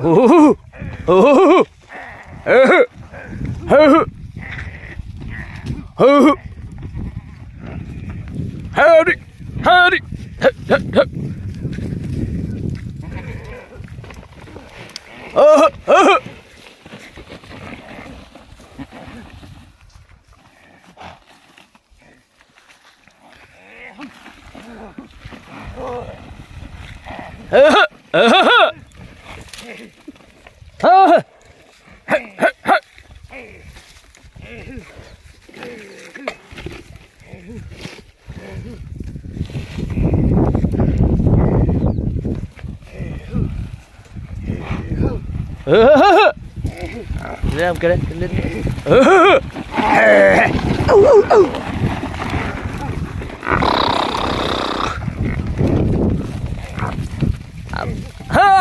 오호 오호 에헤 에헤 어허 하리 하리 어허 어허 어 Lên không kìa lên, lên.